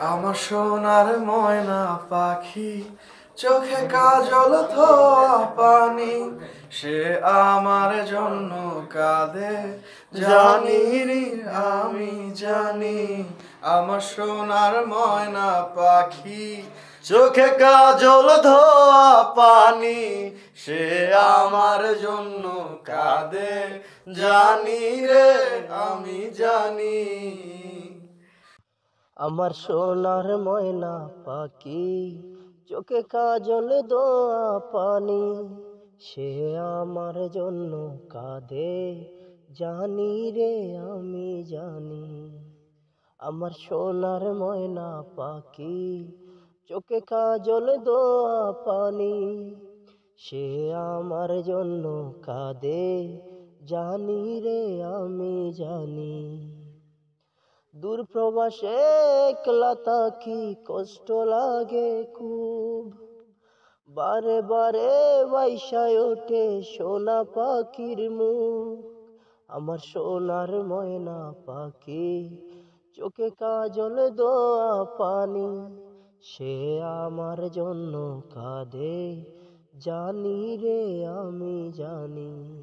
আমার সোনার ময়না পাখি, চোখে কাজল ধোয়া পানি, সে আমার জন্য কাঁদে। জানি আমি জানি আমার সোনার ময়না পাখি, চোখে কাজল ধোয়া পানি, সে আমার জন্য কাঁদে। জানি রে, আমি জানি আমার সোনার ময়না পাখি, চোখে কাজল দোয়া পানি। সে আমার জন্য কাঁদে, জানি রে আমি জানি। আমার সোনার ময়না পাখি, চোখে কাজল দোয়া পানি। সে আমার জন্য কাঁদে, জানি রে আমি জানি। দূর প্রবাসে একলা থাকি কষ্ট লাগে খুব? বারে বারে বাইসায় ওঠে সোনা পাখির মুখ। আমার সোনার ময়না পাখি, চোখে কাজল দোয়া পানি। সে আমার জন্য কাঁদে, জানি রে আমি জানি।